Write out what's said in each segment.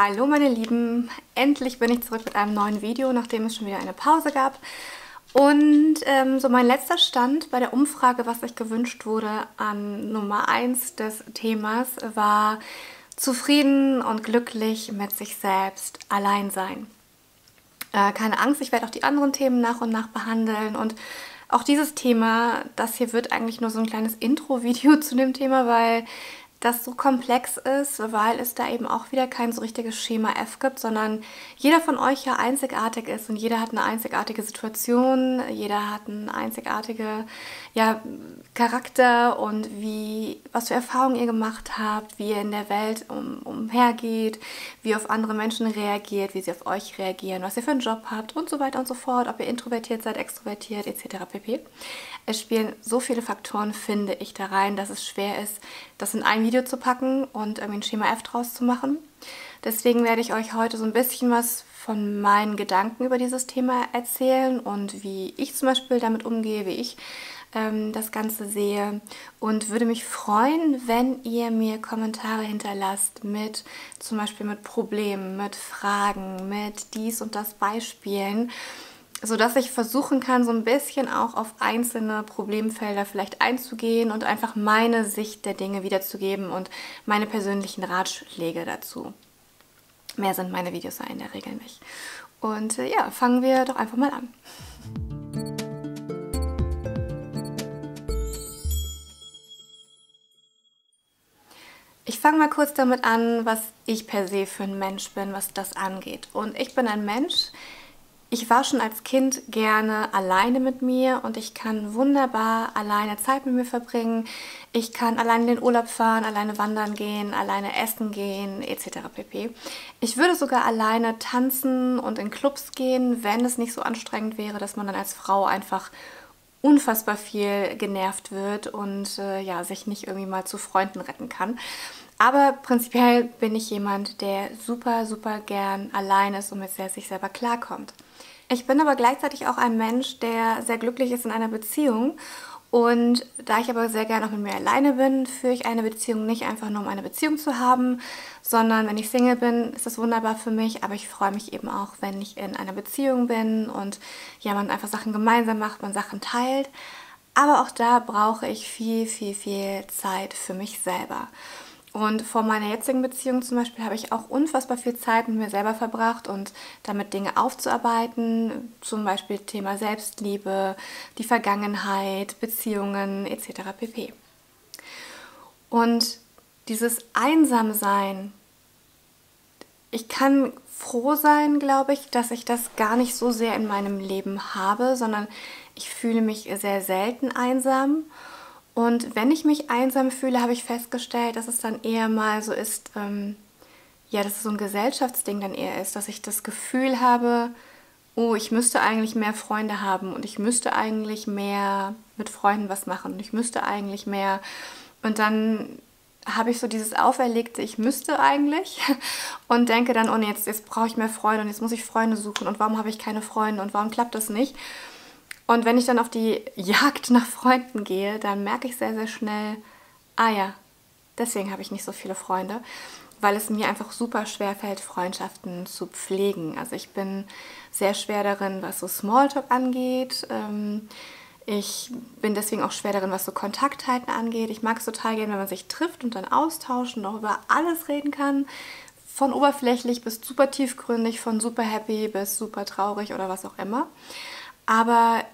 Hallo meine Lieben, endlich bin ich zurück mit einem neuen Video, nachdem es schon wieder eine Pause gab. Und ähm, so mein letzter Stand bei der Umfrage, was sich gewünscht wurde an Nummer 1 des Themas, war zufrieden und glücklich mit sich selbst, allein sein. Äh, keine Angst, ich werde auch die anderen Themen nach und nach behandeln und auch dieses Thema, das hier wird eigentlich nur so ein kleines Intro-Video zu dem Thema, weil das so komplex ist, weil es da eben auch wieder kein so richtiges Schema F gibt, sondern jeder von euch ja einzigartig ist und jeder hat eine einzigartige Situation, jeder hat einen einzigartigen ja, Charakter und wie, was für Erfahrungen ihr gemacht habt, wie ihr in der Welt um, umhergeht, wie ihr auf andere Menschen reagiert, wie sie auf euch reagieren, was ihr für einen Job habt und so weiter und so fort, ob ihr introvertiert seid, extrovertiert etc. pp. Es spielen so viele Faktoren, finde ich, da rein, dass es schwer ist, das in ein Video zu packen und irgendwie ein Schema F draus zu machen. Deswegen werde ich euch heute so ein bisschen was von meinen Gedanken über dieses Thema erzählen und wie ich zum Beispiel damit umgehe, wie ich ähm, das Ganze sehe und würde mich freuen, wenn ihr mir Kommentare hinterlasst mit zum Beispiel mit Problemen, mit Fragen, mit dies und das Beispielen sodass ich versuchen kann, so ein bisschen auch auf einzelne Problemfelder vielleicht einzugehen und einfach meine Sicht der Dinge wiederzugeben und meine persönlichen Ratschläge dazu. Mehr sind meine Videos ja in der Regel nicht. Und äh, ja, fangen wir doch einfach mal an. Ich fange mal kurz damit an, was ich per se für ein Mensch bin, was das angeht. Und ich bin ein Mensch, ich war schon als Kind gerne alleine mit mir und ich kann wunderbar alleine Zeit mit mir verbringen. Ich kann alleine in den Urlaub fahren, alleine wandern gehen, alleine essen gehen, etc. pp. Ich würde sogar alleine tanzen und in Clubs gehen, wenn es nicht so anstrengend wäre, dass man dann als Frau einfach unfassbar viel genervt wird und äh, ja, sich nicht irgendwie mal zu Freunden retten kann. Aber prinzipiell bin ich jemand, der super, super gern allein ist und mit sich selber klarkommt. Ich bin aber gleichzeitig auch ein Mensch, der sehr glücklich ist in einer Beziehung. Und da ich aber sehr gerne auch mit mir alleine bin, führe ich eine Beziehung nicht einfach nur, um eine Beziehung zu haben, sondern wenn ich Single bin, ist das wunderbar für mich. Aber ich freue mich eben auch, wenn ich in einer Beziehung bin und ja, man einfach Sachen gemeinsam macht, man Sachen teilt. Aber auch da brauche ich viel, viel, viel Zeit für mich selber. Und vor meiner jetzigen Beziehung zum Beispiel habe ich auch unfassbar viel Zeit mit mir selber verbracht und damit Dinge aufzuarbeiten, zum Beispiel Thema Selbstliebe, die Vergangenheit, Beziehungen etc. pp. Und dieses Einsamsein, ich kann froh sein, glaube ich, dass ich das gar nicht so sehr in meinem Leben habe, sondern ich fühle mich sehr selten einsam und wenn ich mich einsam fühle, habe ich festgestellt, dass es dann eher mal so ist, ähm, ja, dass es so ein Gesellschaftsding dann eher ist, dass ich das Gefühl habe, oh, ich müsste eigentlich mehr Freunde haben und ich müsste eigentlich mehr mit Freunden was machen und ich müsste eigentlich mehr. Und dann habe ich so dieses auferlegte, ich müsste eigentlich und denke dann, oh nee, jetzt, jetzt brauche ich mehr Freunde und jetzt muss ich Freunde suchen und warum habe ich keine Freunde und warum klappt das nicht? Und wenn ich dann auf die Jagd nach Freunden gehe, dann merke ich sehr, sehr schnell, ah ja, deswegen habe ich nicht so viele Freunde, weil es mir einfach super schwer fällt, Freundschaften zu pflegen. Also ich bin sehr schwer darin, was so Smalltalk angeht. Ähm, ich bin deswegen auch schwer darin, was so Kontakthalten angeht. Ich mag es total gerne, wenn man sich trifft und dann austauscht und auch über alles reden kann. Von oberflächlich bis super tiefgründig, von super happy bis super traurig oder was auch immer. Aber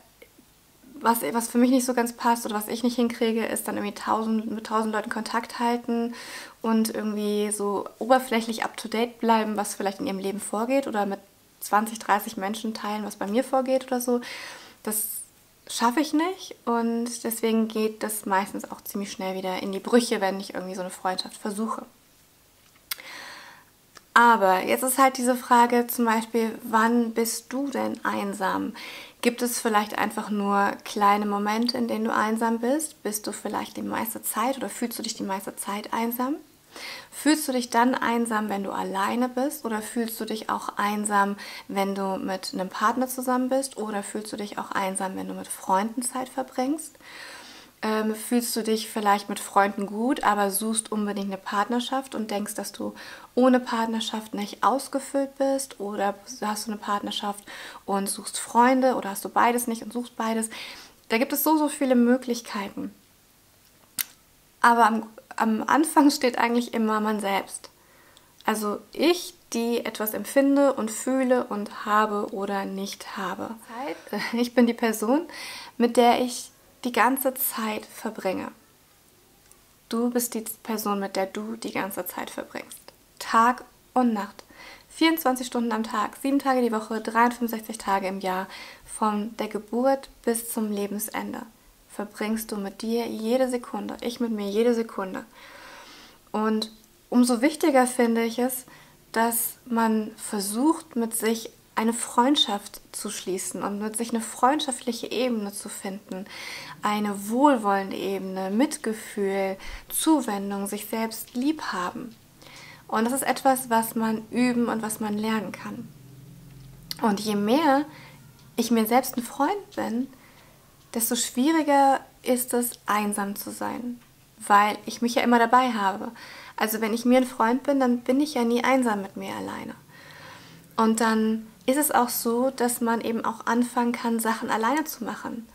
was, was für mich nicht so ganz passt oder was ich nicht hinkriege, ist dann irgendwie tausend, mit tausend Leuten Kontakt halten und irgendwie so oberflächlich up-to-date bleiben, was vielleicht in ihrem Leben vorgeht oder mit 20, 30 Menschen teilen, was bei mir vorgeht oder so. Das schaffe ich nicht und deswegen geht das meistens auch ziemlich schnell wieder in die Brüche, wenn ich irgendwie so eine Freundschaft versuche. Aber jetzt ist halt diese Frage zum Beispiel, wann bist du denn einsam? Gibt es vielleicht einfach nur kleine Momente, in denen du einsam bist? Bist du vielleicht die meiste Zeit oder fühlst du dich die meiste Zeit einsam? Fühlst du dich dann einsam, wenn du alleine bist oder fühlst du dich auch einsam, wenn du mit einem Partner zusammen bist oder fühlst du dich auch einsam, wenn du mit Freunden Zeit verbringst? Ähm, fühlst du dich vielleicht mit Freunden gut, aber suchst unbedingt eine Partnerschaft und denkst, dass du ohne Partnerschaft nicht ausgefüllt bist oder hast du eine Partnerschaft und suchst Freunde oder hast du beides nicht und suchst beides. Da gibt es so, so viele Möglichkeiten. Aber am, am Anfang steht eigentlich immer man selbst. Also ich, die etwas empfinde und fühle und habe oder nicht habe. Ich bin die Person, mit der ich die ganze Zeit verbringe. Du bist die Person, mit der du die ganze Zeit verbringst. Tag und Nacht. 24 Stunden am Tag, 7 Tage die Woche, 365 Tage im Jahr, von der Geburt bis zum Lebensende verbringst du mit dir jede Sekunde, ich mit mir jede Sekunde. Und umso wichtiger finde ich es, dass man versucht, mit sich eine Freundschaft zu schließen und mit sich eine freundschaftliche Ebene zu finden, eine wohlwollende Ebene, Mitgefühl, Zuwendung, sich selbst lieb haben. Und das ist etwas, was man üben und was man lernen kann. Und je mehr ich mir selbst ein Freund bin, desto schwieriger ist es, einsam zu sein, weil ich mich ja immer dabei habe. Also wenn ich mir ein Freund bin, dann bin ich ja nie einsam mit mir alleine. Und dann ist es auch so, dass man eben auch anfangen kann, Sachen alleine zu machen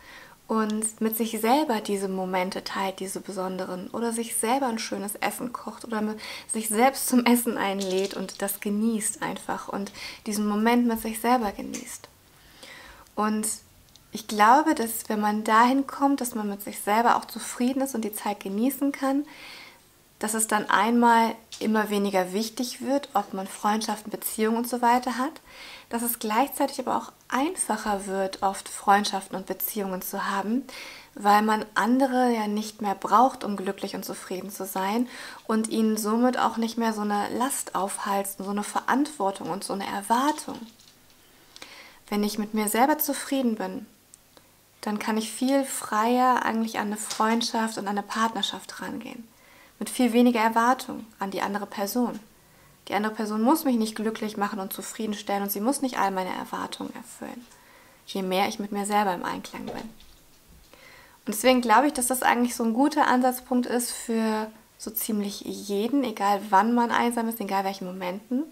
und mit sich selber diese Momente teilt, diese besonderen, oder sich selber ein schönes Essen kocht oder sich selbst zum Essen einlädt und das genießt einfach und diesen Moment mit sich selber genießt. Und ich glaube, dass wenn man dahin kommt, dass man mit sich selber auch zufrieden ist und die Zeit genießen kann, dass es dann einmal immer weniger wichtig wird, ob man Freundschaften, Beziehungen und so weiter hat, dass es gleichzeitig aber auch einfacher wird, oft Freundschaften und Beziehungen zu haben, weil man andere ja nicht mehr braucht, um glücklich und zufrieden zu sein und ihnen somit auch nicht mehr so eine Last aufhalst, so eine Verantwortung und so eine Erwartung. Wenn ich mit mir selber zufrieden bin, dann kann ich viel freier eigentlich an eine Freundschaft und an eine Partnerschaft rangehen mit viel weniger Erwartung an die andere Person. Die andere Person muss mich nicht glücklich machen und zufriedenstellen und sie muss nicht all meine Erwartungen erfüllen. Je mehr ich mit mir selber im Einklang bin. Und deswegen glaube ich, dass das eigentlich so ein guter Ansatzpunkt ist für so ziemlich jeden, egal wann man einsam ist, egal welchen Momenten.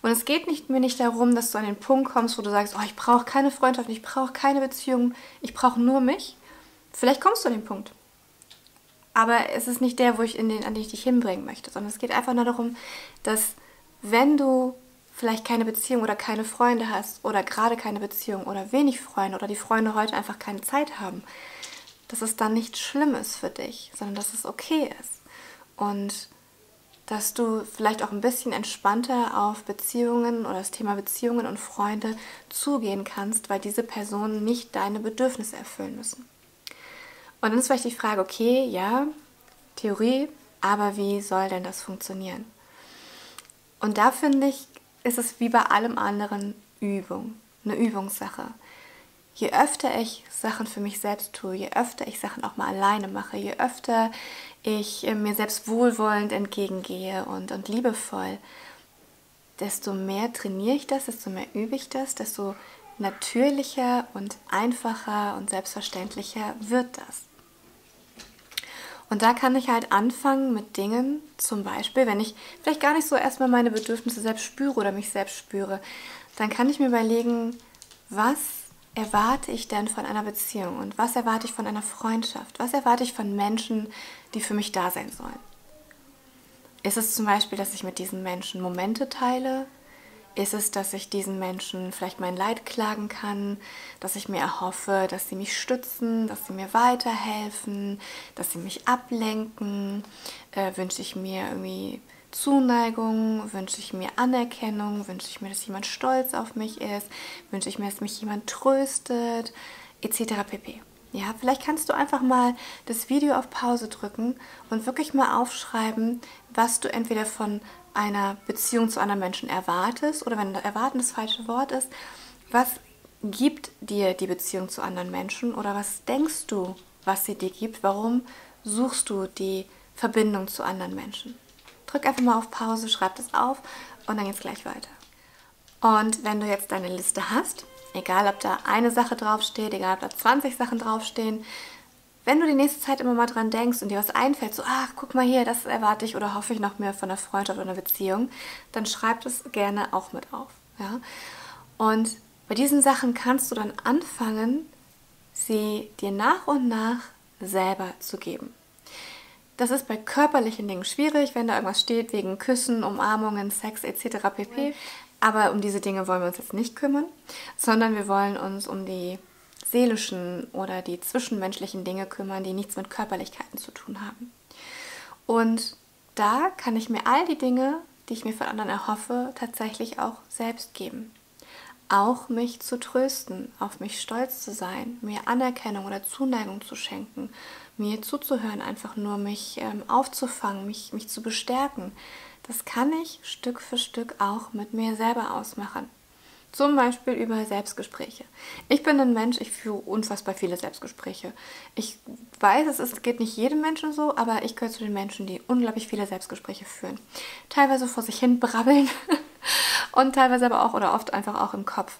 Und es geht nicht, mir nicht darum, dass du an den Punkt kommst, wo du sagst, oh, ich brauche keine Freundschaft, ich brauche keine Beziehung, ich brauche nur mich. Vielleicht kommst du an den Punkt. Aber es ist nicht der, wo ich in den, an den ich dich hinbringen möchte, sondern es geht einfach nur darum, dass wenn du vielleicht keine Beziehung oder keine Freunde hast oder gerade keine Beziehung oder wenig Freunde oder die Freunde heute einfach keine Zeit haben, dass es dann nicht schlimm ist für dich, sondern dass es okay ist. Und dass du vielleicht auch ein bisschen entspannter auf Beziehungen oder das Thema Beziehungen und Freunde zugehen kannst, weil diese Personen nicht deine Bedürfnisse erfüllen müssen. Und dann ist vielleicht die Frage, okay, ja, Theorie, aber wie soll denn das funktionieren? Und da finde ich, ist es wie bei allem anderen Übung, eine Übungssache. Je öfter ich Sachen für mich selbst tue, je öfter ich Sachen auch mal alleine mache, je öfter ich äh, mir selbst wohlwollend entgegengehe und, und liebevoll, desto mehr trainiere ich das, desto mehr übe ich das, desto natürlicher und einfacher und selbstverständlicher wird das. Und da kann ich halt anfangen mit Dingen, zum Beispiel, wenn ich vielleicht gar nicht so erstmal meine Bedürfnisse selbst spüre oder mich selbst spüre, dann kann ich mir überlegen, was erwarte ich denn von einer Beziehung und was erwarte ich von einer Freundschaft? Was erwarte ich von Menschen, die für mich da sein sollen? Ist es zum Beispiel, dass ich mit diesen Menschen Momente teile, ist es, dass ich diesen Menschen vielleicht mein Leid klagen kann, dass ich mir erhoffe, dass sie mich stützen, dass sie mir weiterhelfen, dass sie mich ablenken? Äh, wünsche ich mir irgendwie Zuneigung? Wünsche ich mir Anerkennung? Wünsche ich mir, dass jemand stolz auf mich ist? Wünsche ich mir, dass mich jemand tröstet? Etc. pp. Ja, vielleicht kannst du einfach mal das Video auf Pause drücken und wirklich mal aufschreiben, was du entweder von einer Beziehung zu anderen Menschen erwartest oder wenn erwarten das falsche Wort ist, was gibt dir die Beziehung zu anderen Menschen oder was denkst du, was sie dir gibt? Warum suchst du die Verbindung zu anderen Menschen? Drück einfach mal auf Pause, schreib das auf und dann geht's gleich weiter. Und wenn du jetzt deine Liste hast, egal ob da eine Sache draufsteht, egal ob da 20 Sachen draufstehen, wenn du die nächste Zeit immer mal dran denkst und dir was einfällt, so, ach, guck mal hier, das erwarte ich oder hoffe ich noch mehr von einer Freundschaft oder einer Beziehung, dann schreib das gerne auch mit auf. Ja? Und bei diesen Sachen kannst du dann anfangen, sie dir nach und nach selber zu geben. Das ist bei körperlichen Dingen schwierig, wenn da irgendwas steht wegen Küssen, Umarmungen, Sex etc. pp. Aber um diese Dinge wollen wir uns jetzt nicht kümmern, sondern wir wollen uns um die seelischen oder die zwischenmenschlichen Dinge kümmern, die nichts mit Körperlichkeiten zu tun haben. Und da kann ich mir all die Dinge, die ich mir von anderen erhoffe, tatsächlich auch selbst geben. Auch mich zu trösten, auf mich stolz zu sein, mir Anerkennung oder Zuneigung zu schenken, mir zuzuhören, einfach nur mich ähm, aufzufangen, mich, mich zu bestärken. Das kann ich Stück für Stück auch mit mir selber ausmachen. Zum Beispiel über Selbstgespräche. Ich bin ein Mensch, ich führe unfassbar viele Selbstgespräche. Ich weiß, es ist, geht nicht jedem Menschen so, aber ich gehöre zu den Menschen, die unglaublich viele Selbstgespräche führen. Teilweise vor sich hin brabbeln und teilweise aber auch oder oft einfach auch im Kopf.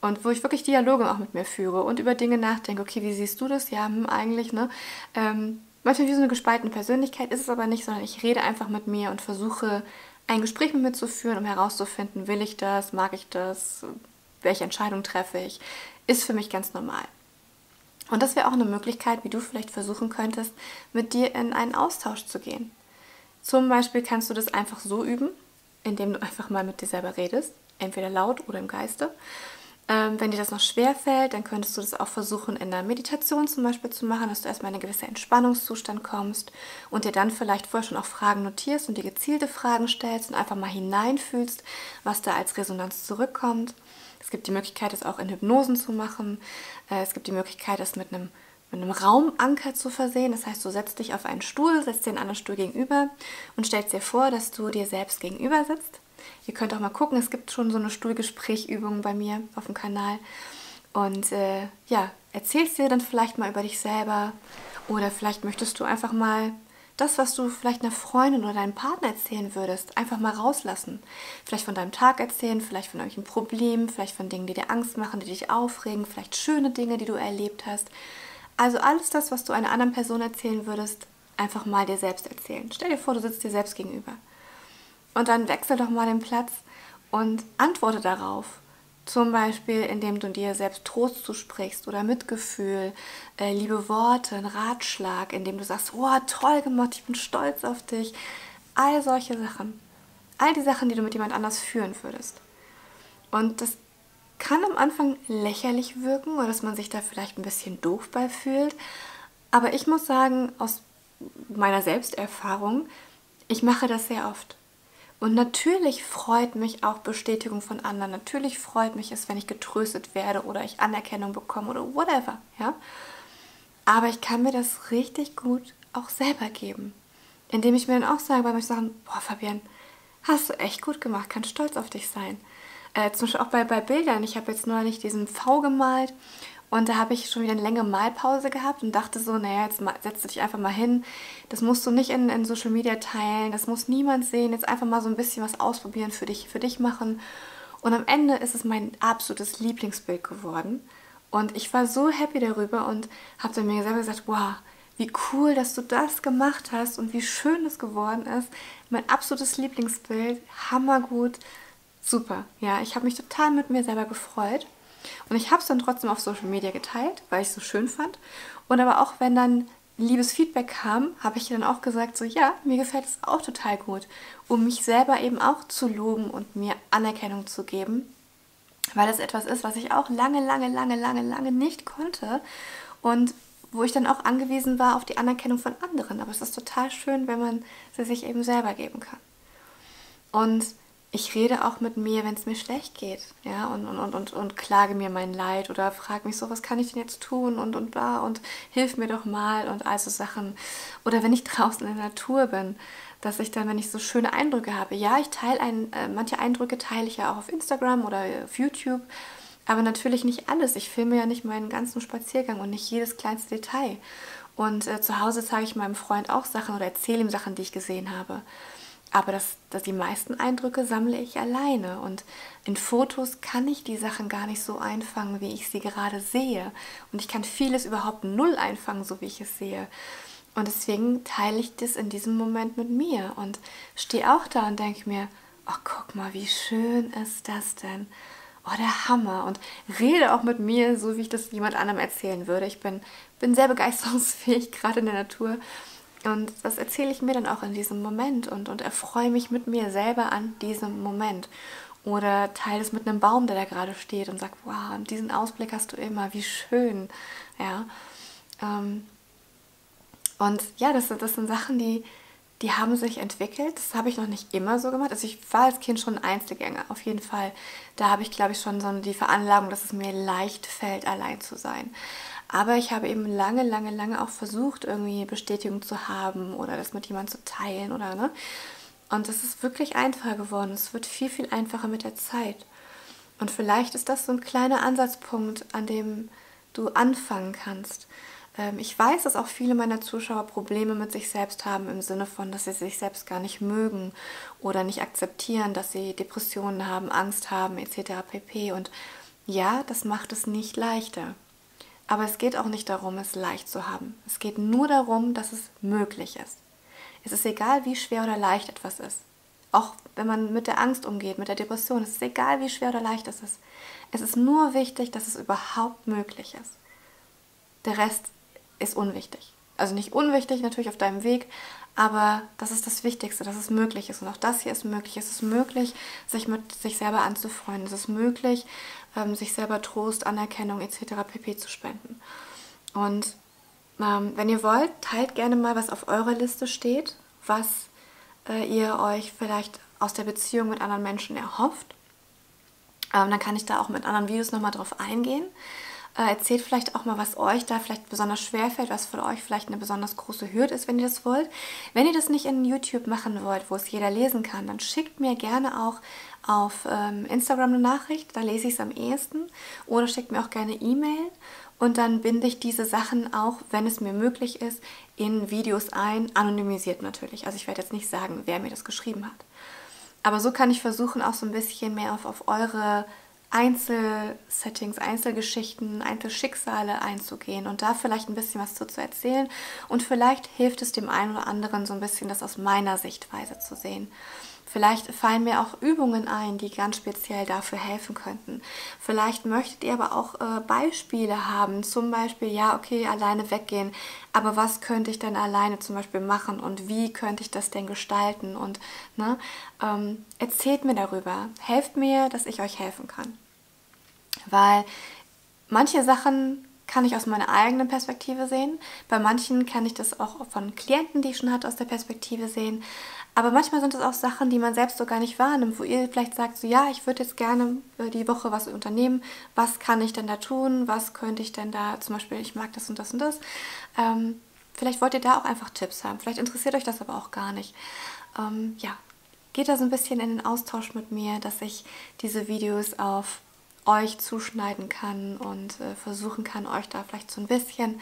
Und wo ich wirklich Dialoge auch mit mir führe und über Dinge nachdenke. Okay, wie siehst du das? Ja, hm, eigentlich, ne? Ähm, manchmal wie so eine gespaltene Persönlichkeit ist es aber nicht, sondern ich rede einfach mit mir und versuche ein Gespräch mit mir zu führen, um herauszufinden, will ich das, mag ich das, welche Entscheidung treffe ich, ist für mich ganz normal. Und das wäre auch eine Möglichkeit, wie du vielleicht versuchen könntest, mit dir in einen Austausch zu gehen. Zum Beispiel kannst du das einfach so üben, indem du einfach mal mit dir selber redest, entweder laut oder im Geiste. Ähm, wenn dir das noch schwer fällt, dann könntest du das auch versuchen in der Meditation zum Beispiel zu machen, dass du erstmal in einen gewissen Entspannungszustand kommst und dir dann vielleicht vorher schon auch Fragen notierst und dir gezielte Fragen stellst und einfach mal hineinfühlst, was da als Resonanz zurückkommt. Es gibt die Möglichkeit, das auch in Hypnosen zu machen. Äh, es gibt die Möglichkeit, das mit einem, mit einem Raumanker zu versehen. Das heißt, du setzt dich auf einen Stuhl, setzt dir einen anderen Stuhl gegenüber und stellst dir vor, dass du dir selbst gegenüber sitzt Ihr könnt auch mal gucken, es gibt schon so eine Stuhlgesprächübung bei mir auf dem Kanal. Und äh, ja, erzählst dir dann vielleicht mal über dich selber oder vielleicht möchtest du einfach mal das, was du vielleicht einer Freundin oder deinem Partner erzählen würdest, einfach mal rauslassen. Vielleicht von deinem Tag erzählen, vielleicht von irgendwelchen Problemen, vielleicht von Dingen, die dir Angst machen, die dich aufregen, vielleicht schöne Dinge, die du erlebt hast. Also alles das, was du einer anderen Person erzählen würdest, einfach mal dir selbst erzählen. Stell dir vor, du sitzt dir selbst gegenüber. Und dann wechsel doch mal den Platz und antworte darauf. Zum Beispiel, indem du dir selbst Trost zusprichst oder Mitgefühl, äh, liebe Worte, einen Ratschlag, indem du sagst, oh, toll gemacht, ich bin stolz auf dich. All solche Sachen. All die Sachen, die du mit jemand anders führen würdest. Und das kann am Anfang lächerlich wirken oder dass man sich da vielleicht ein bisschen doof bei fühlt. Aber ich muss sagen, aus meiner Selbsterfahrung, ich mache das sehr oft. Und natürlich freut mich auch Bestätigung von anderen. Natürlich freut mich es, wenn ich getröstet werde oder ich Anerkennung bekomme oder whatever, ja. Aber ich kann mir das richtig gut auch selber geben. Indem ich mir dann auch sage bei manchen Sachen, boah, Fabian, hast du echt gut gemacht, kann stolz auf dich sein. Äh, zum Beispiel auch bei, bei Bildern. Ich habe jetzt neulich diesen V gemalt und da habe ich schon wieder eine längere Malpause gehabt und dachte so, naja, jetzt setzt du dich einfach mal hin. Das musst du nicht in, in Social Media teilen, das muss niemand sehen. Jetzt einfach mal so ein bisschen was ausprobieren für dich, für dich machen. Und am Ende ist es mein absolutes Lieblingsbild geworden. Und ich war so happy darüber und habe dann mir selber gesagt, wow, wie cool, dass du das gemacht hast und wie schön es geworden ist. Mein absolutes Lieblingsbild, hammergut, super. Ja, ich habe mich total mit mir selber gefreut. Und ich habe es dann trotzdem auf Social Media geteilt, weil ich es so schön fand. Und aber auch wenn dann liebes Feedback kam, habe ich dann auch gesagt, so ja, mir gefällt es auch total gut, um mich selber eben auch zu loben und mir Anerkennung zu geben, weil das etwas ist, was ich auch lange, lange, lange, lange, lange nicht konnte und wo ich dann auch angewiesen war auf die Anerkennung von anderen. Aber es ist total schön, wenn man sie sich eben selber geben kann. Und ich rede auch mit mir, wenn es mir schlecht geht, ja, und, und, und, und, klage mir mein Leid oder frage mich so, was kann ich denn jetzt tun und und bla und hilf mir doch mal und all so Sachen. Oder wenn ich draußen in der Natur bin, dass ich dann, wenn ich so schöne Eindrücke habe, ja, ich teile ein, äh, manche Eindrücke teile ich ja auch auf Instagram oder auf YouTube, aber natürlich nicht alles. Ich filme ja nicht meinen ganzen Spaziergang und nicht jedes kleinste Detail. Und äh, zu Hause zeige ich meinem Freund auch Sachen oder erzähle ihm Sachen, die ich gesehen habe. Aber das, das, die meisten Eindrücke sammle ich alleine und in Fotos kann ich die Sachen gar nicht so einfangen, wie ich sie gerade sehe. Und ich kann vieles überhaupt null einfangen, so wie ich es sehe. Und deswegen teile ich das in diesem Moment mit mir und stehe auch da und denke mir, oh, guck mal, wie schön ist das denn? Oh, der Hammer. Und rede auch mit mir, so wie ich das jemand anderem erzählen würde. Ich bin, bin sehr begeisterungsfähig, gerade in der Natur. Und das erzähle ich mir dann auch in diesem Moment und, und erfreue mich mit mir selber an diesem Moment. Oder teile es mit einem Baum, der da gerade steht und sagt, wow, diesen Ausblick hast du immer, wie schön. Ja. Ähm, und ja, das, das sind Sachen, die, die haben sich entwickelt. Das habe ich noch nicht immer so gemacht. Also ich war als Kind schon ein Einzelgänger, auf jeden Fall. Da habe ich, glaube ich, schon so die Veranlagung, dass es mir leicht fällt, allein zu sein. Aber ich habe eben lange, lange, lange auch versucht, irgendwie Bestätigung zu haben oder das mit jemandem zu teilen oder ne. Und es ist wirklich einfacher geworden. Es wird viel, viel einfacher mit der Zeit. Und vielleicht ist das so ein kleiner Ansatzpunkt, an dem du anfangen kannst. Ähm, ich weiß, dass auch viele meiner Zuschauer Probleme mit sich selbst haben im Sinne von, dass sie sich selbst gar nicht mögen oder nicht akzeptieren, dass sie Depressionen haben, Angst haben etc. pp. Und ja, das macht es nicht leichter. Aber es geht auch nicht darum, es leicht zu haben. Es geht nur darum, dass es möglich ist. Es ist egal, wie schwer oder leicht etwas ist. Auch wenn man mit der Angst umgeht, mit der Depression, es ist egal, wie schwer oder leicht es ist. Es ist nur wichtig, dass es überhaupt möglich ist. Der Rest ist unwichtig. Also nicht unwichtig natürlich auf deinem Weg, aber das ist das Wichtigste, dass es möglich ist. Und auch das hier ist möglich. Es ist möglich, sich mit sich selber anzufreunden. Es ist möglich, ähm, sich selber Trost, Anerkennung etc. pp. zu spenden. Und ähm, wenn ihr wollt, teilt gerne mal, was auf eurer Liste steht, was äh, ihr euch vielleicht aus der Beziehung mit anderen Menschen erhofft. Ähm, dann kann ich da auch mit anderen Videos nochmal drauf eingehen. Äh, erzählt vielleicht auch mal, was euch da vielleicht besonders schwer fällt, was für euch vielleicht eine besonders große Hürde ist, wenn ihr das wollt. Wenn ihr das nicht in YouTube machen wollt, wo es jeder lesen kann, dann schickt mir gerne auch auf ähm, Instagram eine Nachricht, da lese ich es am ehesten. Oder schickt mir auch gerne E-Mail und dann binde ich diese Sachen auch, wenn es mir möglich ist, in Videos ein, anonymisiert natürlich. Also ich werde jetzt nicht sagen, wer mir das geschrieben hat. Aber so kann ich versuchen, auch so ein bisschen mehr auf, auf eure Einzelsettings, Einzelgeschichten, Einzelschicksale einzugehen und da vielleicht ein bisschen was zu, zu erzählen. Und vielleicht hilft es dem einen oder anderen so ein bisschen, das aus meiner Sichtweise zu sehen. Vielleicht fallen mir auch Übungen ein, die ganz speziell dafür helfen könnten. Vielleicht möchtet ihr aber auch äh, Beispiele haben, zum Beispiel, ja, okay, alleine weggehen, aber was könnte ich denn alleine zum Beispiel machen und wie könnte ich das denn gestalten? Und ne, ähm, erzählt mir darüber, helft mir, dass ich euch helfen kann weil manche Sachen kann ich aus meiner eigenen Perspektive sehen. Bei manchen kann ich das auch von Klienten, die ich schon hatte, aus der Perspektive sehen. Aber manchmal sind es auch Sachen, die man selbst so gar nicht wahrnimmt, wo ihr vielleicht sagt, so ja, ich würde jetzt gerne äh, die Woche was unternehmen. Was kann ich denn da tun? Was könnte ich denn da, zum Beispiel, ich mag das und das und das. Ähm, vielleicht wollt ihr da auch einfach Tipps haben. Vielleicht interessiert euch das aber auch gar nicht. Ähm, ja, geht da so ein bisschen in den Austausch mit mir, dass ich diese Videos auf euch zuschneiden kann und äh, versuchen kann, euch da vielleicht so ein bisschen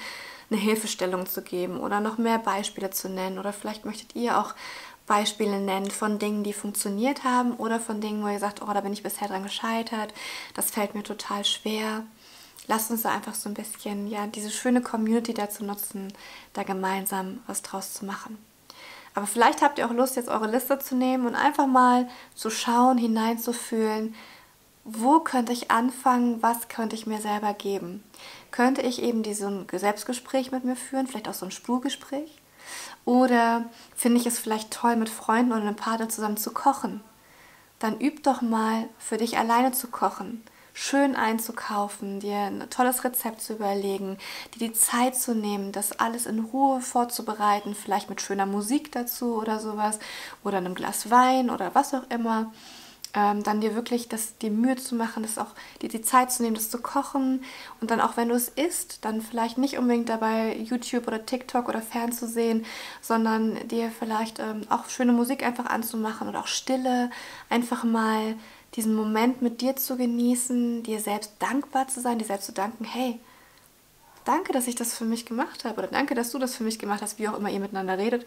eine Hilfestellung zu geben oder noch mehr Beispiele zu nennen. Oder vielleicht möchtet ihr auch Beispiele nennen von Dingen, die funktioniert haben oder von Dingen, wo ihr sagt, oh, da bin ich bisher dran gescheitert, das fällt mir total schwer. Lasst uns da einfach so ein bisschen, ja, diese schöne Community dazu nutzen, da gemeinsam was draus zu machen. Aber vielleicht habt ihr auch Lust, jetzt eure Liste zu nehmen und einfach mal zu schauen, hineinzufühlen, wo könnte ich anfangen, was könnte ich mir selber geben? Könnte ich eben diesen Selbstgespräch mit mir führen, vielleicht auch so ein Spurgespräch? Oder finde ich es vielleicht toll, mit Freunden oder einem Partner zusammen zu kochen? Dann üb doch mal, für dich alleine zu kochen, schön einzukaufen, dir ein tolles Rezept zu überlegen, dir die Zeit zu nehmen, das alles in Ruhe vorzubereiten, vielleicht mit schöner Musik dazu oder sowas, oder einem Glas Wein oder was auch immer ähm, dann dir wirklich das, die Mühe zu machen, das auch dir die Zeit zu nehmen, das zu kochen und dann auch wenn du es isst, dann vielleicht nicht unbedingt dabei YouTube oder TikTok oder fernzusehen, sondern dir vielleicht ähm, auch schöne Musik einfach anzumachen oder auch Stille, einfach mal diesen Moment mit dir zu genießen, dir selbst dankbar zu sein, dir selbst zu danken, hey, danke, dass ich das für mich gemacht habe oder danke, dass du das für mich gemacht hast, wie auch immer ihr miteinander redet.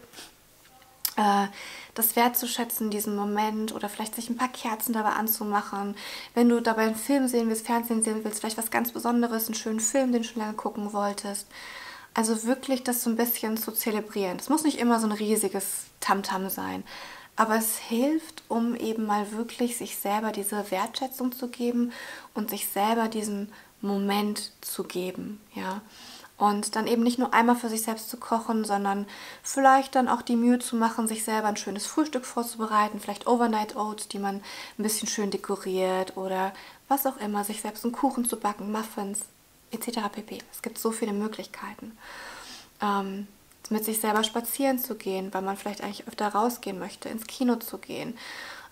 Äh, das wertzuschätzen, diesen Moment oder vielleicht sich ein paar Kerzen dabei anzumachen. Wenn du dabei einen Film sehen willst, Fernsehen sehen willst, vielleicht was ganz Besonderes, einen schönen Film, den du schon lange gucken wolltest. Also wirklich das so ein bisschen zu zelebrieren. Es muss nicht immer so ein riesiges Tamtam -Tam sein, aber es hilft, um eben mal wirklich sich selber diese Wertschätzung zu geben und sich selber diesen Moment zu geben, ja. Und dann eben nicht nur einmal für sich selbst zu kochen, sondern vielleicht dann auch die Mühe zu machen, sich selber ein schönes Frühstück vorzubereiten, vielleicht Overnight Oats, die man ein bisschen schön dekoriert oder was auch immer, sich selbst einen Kuchen zu backen, Muffins etc. pp. Es gibt so viele Möglichkeiten. Ähm, mit sich selber spazieren zu gehen, weil man vielleicht eigentlich öfter rausgehen möchte, ins Kino zu gehen.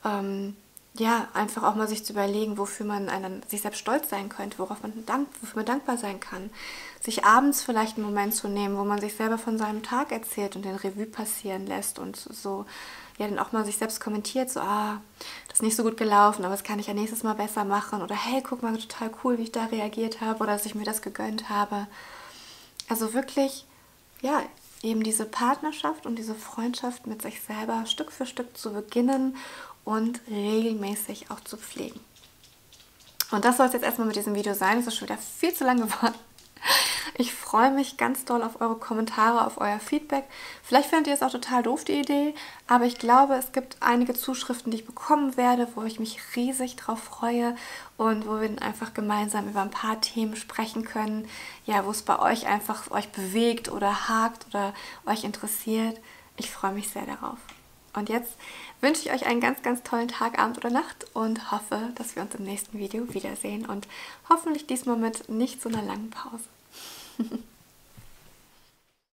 Ähm, ja, einfach auch mal sich zu überlegen, wofür man einen, sich selbst stolz sein könnte, worauf man dank, wofür man dankbar sein kann. Sich abends vielleicht einen Moment zu nehmen, wo man sich selber von seinem Tag erzählt und den Revue passieren lässt und so, ja, dann auch mal sich selbst kommentiert, so, ah, das ist nicht so gut gelaufen, aber das kann ich ja nächstes Mal besser machen. Oder hey, guck mal, total cool, wie ich da reagiert habe oder dass ich mir das gegönnt habe. Also wirklich, ja, eben diese Partnerschaft und diese Freundschaft mit sich selber Stück für Stück zu beginnen und regelmäßig auch zu pflegen. Und das soll es jetzt erstmal mit diesem Video sein. Es ist schon wieder viel zu lang geworden. Ich freue mich ganz doll auf eure Kommentare, auf euer Feedback. Vielleicht findet ihr es auch total doof, die Idee, aber ich glaube, es gibt einige Zuschriften, die ich bekommen werde, wo ich mich riesig drauf freue und wo wir dann einfach gemeinsam über ein paar Themen sprechen können, ja, wo es bei euch einfach euch bewegt oder hakt oder euch interessiert. Ich freue mich sehr darauf. Und jetzt wünsche ich euch einen ganz, ganz tollen Tag, Abend oder Nacht und hoffe, dass wir uns im nächsten Video wiedersehen und hoffentlich diesmal mit nicht so einer langen Pause.